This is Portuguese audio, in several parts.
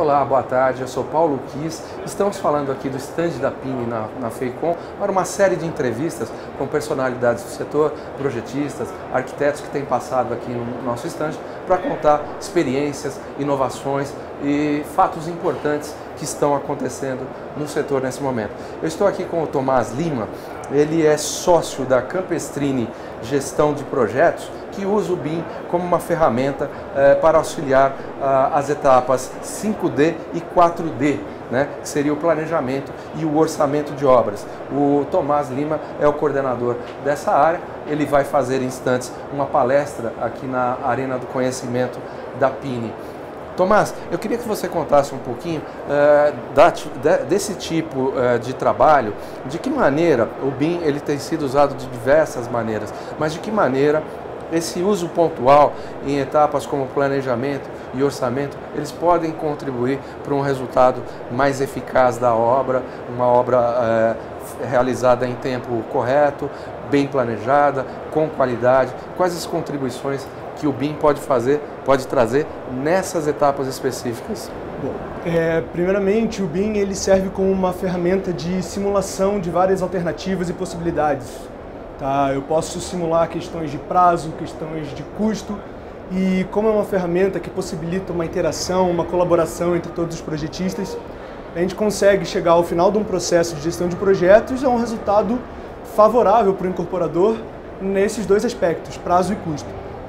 Olá, boa tarde. Eu sou Paulo Kiss. Estamos falando aqui do stand da Pini na, na FEICOM para uma série de entrevistas com personalidades do setor, projetistas, arquitetos que têm passado aqui no nosso stand para contar experiências, inovações e fatos importantes que estão acontecendo no setor nesse momento. Eu estou aqui com o Tomás Lima, ele é sócio da Campestrini Gestão de Projetos, que usa o BIM como uma ferramenta eh, para auxiliar ah, as etapas 5D e 4D, né, que seria o planejamento e o orçamento de obras. O Tomás Lima é o coordenador dessa área, ele vai fazer em instantes uma palestra aqui na Arena do Conhecimento da PINE. Tomás, eu queria que você contasse um pouquinho uh, da, de, desse tipo uh, de trabalho, de que maneira o BIM ele tem sido usado de diversas maneiras, mas de que maneira esse uso pontual em etapas como planejamento e orçamento, eles podem contribuir para um resultado mais eficaz da obra, uma obra uh, realizada em tempo correto, bem planejada, com qualidade. Quais as contribuições que o BIM pode fazer, pode trazer nessas etapas específicas? Bom, é, primeiramente o BIM ele serve como uma ferramenta de simulação de várias alternativas e possibilidades. Tá? Eu posso simular questões de prazo, questões de custo e como é uma ferramenta que possibilita uma interação, uma colaboração entre todos os projetistas, a gente consegue chegar ao final de um processo de gestão de projetos a um resultado favorável para o incorporador nesses dois aspectos, prazo e custo.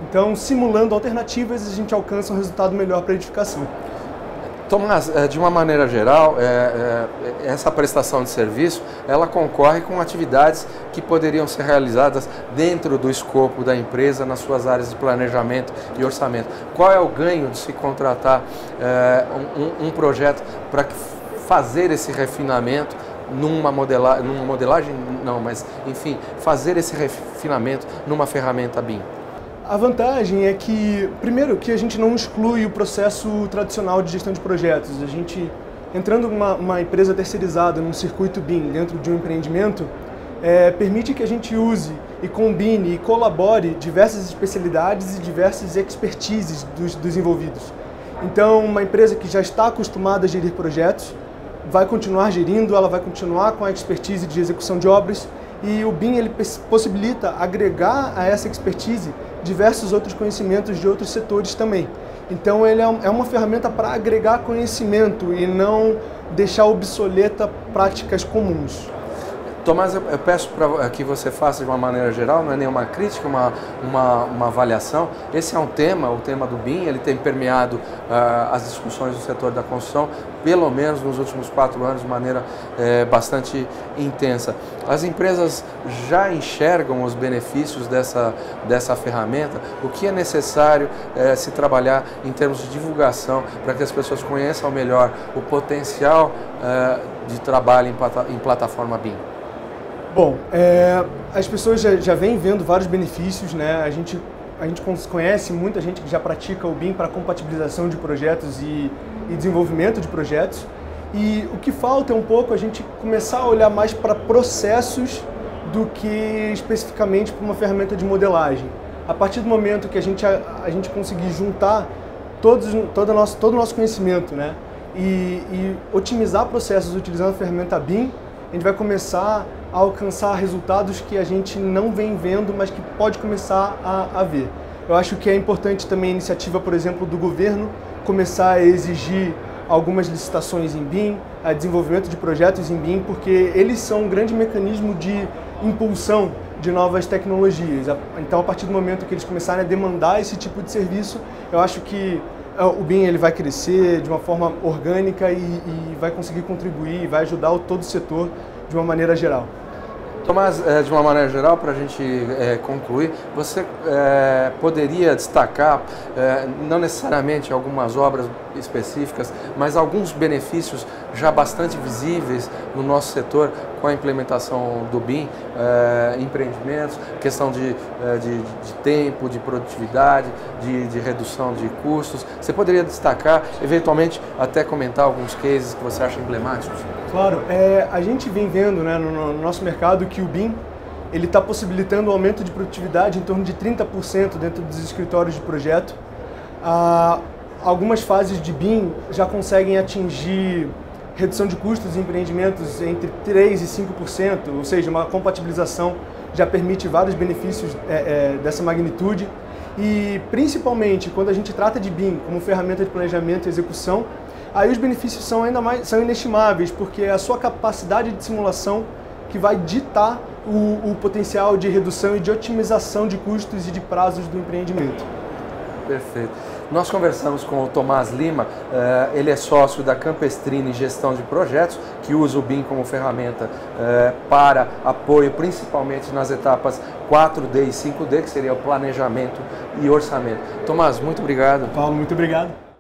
Então, simulando alternativas, a gente alcança um resultado melhor para a edificação. Tomás, é, de uma maneira geral, é, é, essa prestação de serviço, ela concorre com atividades que poderiam ser realizadas dentro do escopo da empresa, nas suas áreas de planejamento e orçamento. Qual é o ganho de se contratar um, projeto para fazer esse refinamento numa, modela numa modelagem, não, mas enfim, fazer esse refinamento numa ferramenta BIM? A vantagem é que, primeiro, que a gente não exclui o processo tradicional de gestão de projetos. A gente, entrando uma, uma empresa terceirizada num circuito BIM dentro de um empreendimento, é, permite que a gente use e combine e colabore diversas especialidades e diversas expertises dos, dos envolvidos. Então, uma empresa que já está acostumada a gerir projetos vai continuar gerindo, ela vai continuar com a expertise de execução de obras e o BIM ele possibilita agregar a essa expertise diversos outros conhecimentos de outros setores também. Então ele é, é uma ferramenta para agregar conhecimento e não deixar obsoleta práticas comuns. Tomás, eu peço para que você faça de uma maneira geral, não é nenhuma crítica, uma, uma, uma avaliação. Esse é um tema, o tema do BIM, ele tem permeado uh, as discussões do setor da construção, pelo menos nos últimos quatro anos, de maneira eh, bastante intensa. As empresas já enxergam os benefícios dessa, dessa ferramenta, o que é necessário eh, se trabalhar em termos de divulgação para que as pessoas conheçam melhor o potencial uh, de trabalho em, em plataforma BIM. Bom, é, as pessoas já, já vêm vendo vários benefícios, né? A gente, a gente conhece muita gente que já pratica o BIM para compatibilização de projetos e, e desenvolvimento de projetos. E o que falta é um pouco a gente começar a olhar mais para processos do que especificamente para uma ferramenta de modelagem. A partir do momento que a gente, a, a gente conseguir juntar todos, todo, nosso, todo o nosso conhecimento né? e, e otimizar processos utilizando a ferramenta BIM, a gente vai começar a alcançar resultados que a gente não vem vendo, mas que pode começar a, a ver. Eu acho que é importante também a iniciativa, por exemplo, do governo começar a exigir algumas licitações em BIM, a desenvolvimento de projetos em BIM, porque eles são um grande mecanismo de impulsão de novas tecnologias. Então, a partir do momento que eles começarem a demandar esse tipo de serviço, eu acho que é, o BIM ele vai crescer de uma forma orgânica e, e vai conseguir contribuir, vai ajudar todo o setor de uma maneira geral. Tomás, é, de uma maneira geral, para a gente é, concluir, você é, poderia destacar, é, não necessariamente algumas obras específicas, mas alguns benefícios já bastante visíveis no nosso setor com a implementação do BIM, empreendimentos, questão de, de, de, tempo, de produtividade, de, de, redução de custos. Você poderia destacar, eventualmente, até comentar alguns cases que você acha emblemáticos? Claro, a gente vem vendo né, no, no nosso mercado que o BIM ele está possibilitando um aumento de produtividade em torno de 30% dentro dos escritórios de projeto. Ah, algumas fases de BIM já conseguem atingir redução de custos em empreendimentos entre 3% e 5%, ou seja, uma compatibilização já permite vários benefícios é, é, dessa magnitude. E principalmente quando a gente trata de BIM como ferramenta de planejamento e execução, aí os benefícios são ainda mais são inestimáveis, porque é a sua capacidade de simulação que vai ditar o, o potencial de redução e de otimização de custos e de prazos do empreendimento. Perfeito. Nós conversamos com o Tomás Lima, eh, ele é sócio da Campestrini Gestão de Projetos, que usa o BIM como ferramenta eh, para apoio principalmente nas etapas 4D e 5D, que seria o planejamento e orçamento. Tomás, muito obrigado. Paulo, muito obrigado.